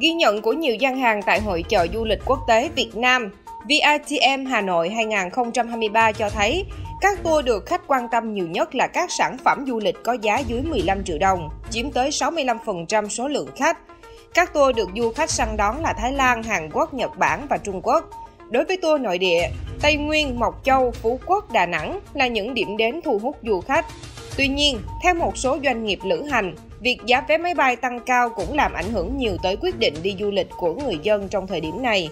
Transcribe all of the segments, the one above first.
Ghi nhận của nhiều gian hàng tại Hội chợ du lịch quốc tế Việt Nam, VITM Hà Nội 2023 cho thấy các tour được khách quan tâm nhiều nhất là các sản phẩm du lịch có giá dưới 15 triệu đồng, chiếm tới 65% số lượng khách. Các tour được du khách săn đón là Thái Lan, Hàn Quốc, Nhật Bản và Trung Quốc. Đối với tour nội địa, Tây Nguyên, Mộc Châu, Phú Quốc, Đà Nẵng là những điểm đến thu hút du khách. Tuy nhiên, theo một số doanh nghiệp lữ hành, việc giá vé máy bay tăng cao cũng làm ảnh hưởng nhiều tới quyết định đi du lịch của người dân trong thời điểm này.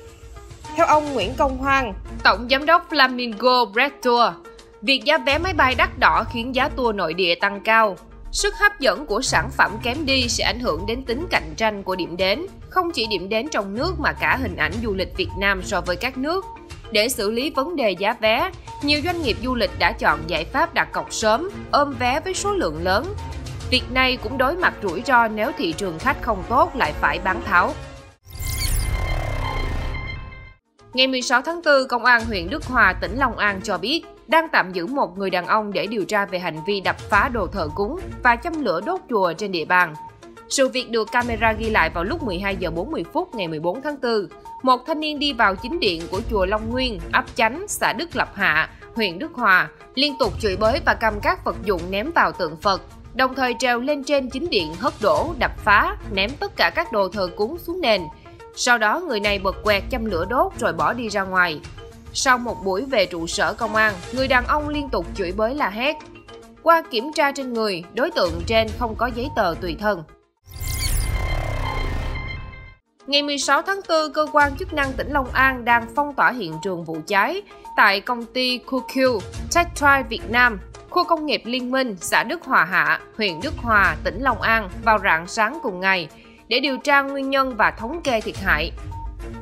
Theo ông Nguyễn Công Hoang, Tổng Giám đốc Flamingo Bread Tour, việc giá vé máy bay đắt đỏ khiến giá tour nội địa tăng cao. Sức hấp dẫn của sản phẩm kém đi sẽ ảnh hưởng đến tính cạnh tranh của điểm đến, không chỉ điểm đến trong nước mà cả hình ảnh du lịch Việt Nam so với các nước. Để xử lý vấn đề giá vé, nhiều doanh nghiệp du lịch đã chọn giải pháp đặt cọc sớm, ôm vé với số lượng lớn. Việc này cũng đối mặt rủi ro nếu thị trường khách không tốt lại phải bán tháo. Ngày 16 tháng 4, Công an huyện Đức Hòa, tỉnh Long An cho biết đang tạm giữ một người đàn ông để điều tra về hành vi đập phá đồ thờ cúng và châm lửa đốt chùa trên địa bàn. Sự việc được camera ghi lại vào lúc 12 giờ 40 phút ngày 14 tháng 4. Một thanh niên đi vào chính điện của chùa Long Nguyên, ấp Chánh, xã Đức Lập Hạ, huyện Đức Hòa, liên tục chửi bới và cầm các vật dụng ném vào tượng Phật, đồng thời trèo lên trên chính điện hất đổ, đập phá, ném tất cả các đồ thờ cúng xuống nền. Sau đó người này bật quẹt châm lửa đốt rồi bỏ đi ra ngoài. Sau một buổi về trụ sở công an, người đàn ông liên tục chửi bới la hét. Qua kiểm tra trên người, đối tượng trên không có giấy tờ tùy thân. Ngày 16 tháng 4, cơ quan chức năng tỉnh Long An đang phong tỏa hiện trường vụ cháy tại công ty QQ Tektile Việt Nam, khu công nghiệp Liên Minh, xã Đức Hòa Hạ, huyện Đức Hòa, tỉnh Long An vào rạng sáng cùng ngày để điều tra nguyên nhân và thống kê thiệt hại.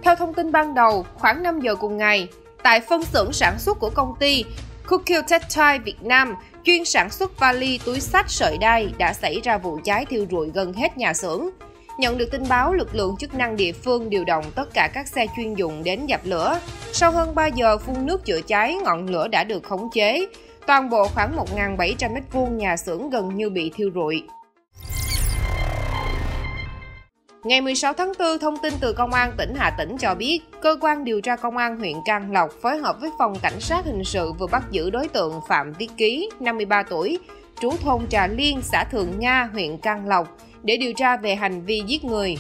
Theo thông tin ban đầu, khoảng 5 giờ cùng ngày, tại phân xưởng sản xuất của công ty QQ Tektile Việt Nam, chuyên sản xuất vali, túi sách, sợi đai đã xảy ra vụ cháy thiêu rụi gần hết nhà xưởng. Nhận được tin báo, lực lượng chức năng địa phương điều động tất cả các xe chuyên dụng đến dập lửa. Sau hơn 3 giờ phun nước chữa cháy, ngọn lửa đã được khống chế. Toàn bộ khoảng 1.700 m2 nhà xưởng gần như bị thiêu rụi. Ngày 16 tháng 4, thông tin từ Công an tỉnh Hà Tĩnh cho biết, cơ quan điều tra Công an huyện Can Lộc phối hợp với phòng cảnh sát hình sự vừa bắt giữ đối tượng Phạm Viết Ký, 53 tuổi, trú thôn Trà Liên, xã Thường Nga, huyện Can Lộc, để điều tra về hành vi giết người.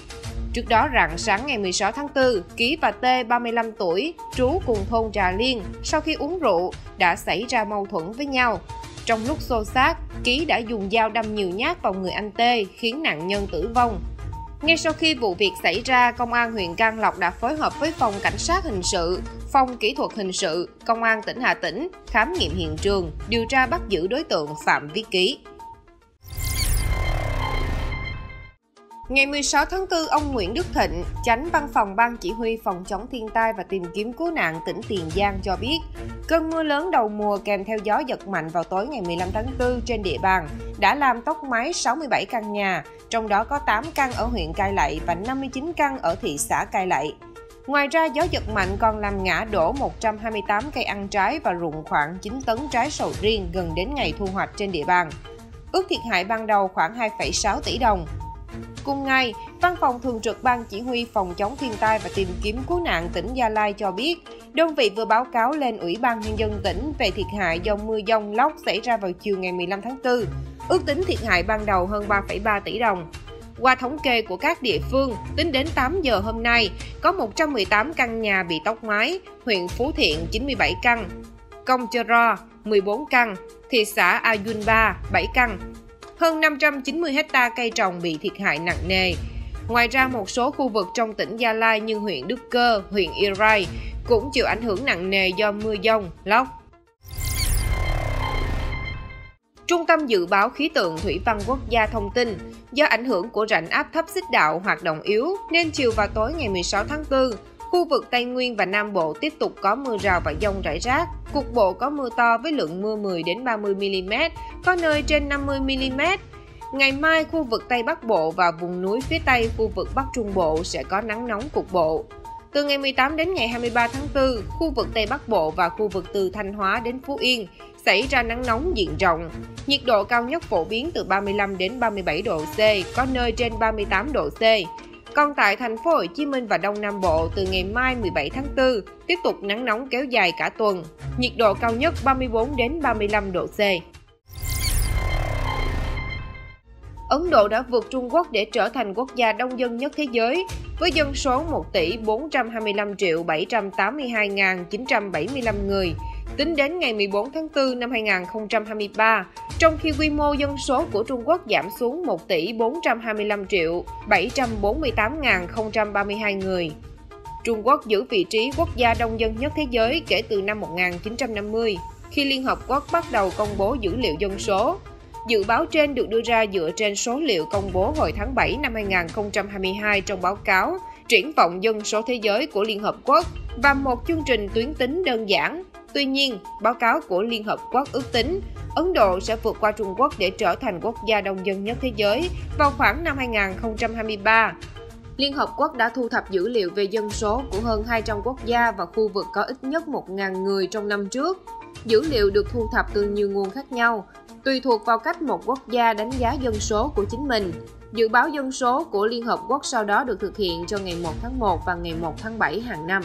Trước đó rạng sáng ngày 16 tháng 4, Ký và T 35 tuổi, trú cùng thôn Trà Liên, sau khi uống rượu đã xảy ra mâu thuẫn với nhau. Trong lúc xô xát, Ký đã dùng dao đâm nhiều nhát vào người anh T, khiến nạn nhân tử vong. Ngay sau khi vụ việc xảy ra, Công an huyện Can Lộc đã phối hợp với Phòng Cảnh sát Hình sự, Phòng Kỹ thuật Hình sự, Công an tỉnh Hà Tĩnh khám nghiệm hiện trường, điều tra bắt giữ đối tượng Phạm Viết Ký. Ngày 16 tháng 4, ông Nguyễn Đức Thịnh, tránh văn phòng Ban Chỉ huy Phòng chống thiên tai và tìm kiếm cứu nạn tỉnh Tiền Giang cho biết, cơn mưa lớn đầu mùa kèm theo gió giật mạnh vào tối ngày 15 tháng 4 trên địa bàn đã làm tốc mái 67 căn nhà, trong đó có 8 căn ở huyện Cai Lậy và 59 căn ở thị xã Cai Lậy. Ngoài ra, gió giật mạnh còn làm ngã đổ 128 cây ăn trái và rụng khoảng 9 tấn trái sầu riêng gần đến ngày thu hoạch trên địa bàn. Ước thiệt hại ban đầu khoảng 2,6 tỷ đồng. Cùng ngày, Văn phòng Thường trực Ban Chỉ huy Phòng chống thiên tai và tìm kiếm cứu nạn tỉnh Gia Lai cho biết, đơn vị vừa báo cáo lên Ủy ban Nhân dân tỉnh về thiệt hại do mưa dông lốc xảy ra vào chiều ngày 15 tháng 4. Ước tính thiệt hại ban đầu hơn 3,3 tỷ đồng. Qua thống kê của các địa phương, tính đến 8 giờ hôm nay, có 118 căn nhà bị tốc mái, huyện Phú Thiện 97 căn, Công Chơ Ro 14 căn, thị xã Ayunpa 7 căn, hơn 590 hecta cây trồng bị thiệt hại nặng nề. Ngoài ra, một số khu vực trong tỉnh Gia Lai như huyện Đức Cơ, huyện Irai cũng chịu ảnh hưởng nặng nề do mưa dông, lốc. Trung tâm Dự báo Khí tượng Thủy văn Quốc gia thông tin, do ảnh hưởng của rãnh áp thấp xích đạo hoạt động yếu nên chiều và tối ngày 16 tháng 4, khu vực Tây Nguyên và Nam Bộ tiếp tục có mưa rào và dông rải rác. Cục bộ có mưa to với lượng mưa 10 đến 30 mm, có nơi trên 50 mm. Ngày mai, khu vực Tây Bắc Bộ và vùng núi phía Tây khu vực Bắc Trung Bộ sẽ có nắng nóng cục bộ. Từ ngày 18 đến ngày 23 tháng 4, khu vực Tây Bắc Bộ và khu vực từ Thanh Hóa đến Phú Yên xảy ra nắng nóng diện rộng. Nhiệt độ cao nhất phổ biến từ 35 đến 37 độ C, có nơi trên 38 độ C. Còn tại thành phố Hồ Chí Minh và Đông Nam Bộ từ ngày mai 17 tháng 4 tiếp tục nắng nóng kéo dài cả tuần, nhiệt độ cao nhất 34 đến 35 độ C. Ấn Độ đã vượt Trung Quốc để trở thành quốc gia đông dân nhất thế giới, với dân số 1 tỷ 425 triệu 782.975 người, tính đến ngày 14 tháng 4 năm 2023, trong khi quy mô dân số của Trung Quốc giảm xuống 1 tỷ 425 triệu 748.032 người. Trung Quốc giữ vị trí quốc gia đông dân nhất thế giới kể từ năm 1950, khi Liên Hợp Quốc bắt đầu công bố dữ liệu dân số. Dự báo trên được đưa ra dựa trên số liệu công bố hồi tháng 7 năm 2022 trong báo cáo Triển vọng dân số thế giới của Liên Hợp Quốc và một chương trình tuyến tính đơn giản. Tuy nhiên, báo cáo của Liên Hợp Quốc ước tính Ấn Độ sẽ vượt qua Trung Quốc để trở thành quốc gia đông dân nhất thế giới vào khoảng năm 2023. Liên Hợp Quốc đã thu thập dữ liệu về dân số của hơn 200 quốc gia và khu vực có ít nhất 1.000 người trong năm trước. Dữ liệu được thu thập từ nhiều nguồn khác nhau, tùy thuộc vào cách một quốc gia đánh giá dân số của chính mình. Dự báo dân số của Liên Hợp Quốc sau đó được thực hiện cho ngày 1 tháng 1 và ngày 1 tháng 7 hàng năm.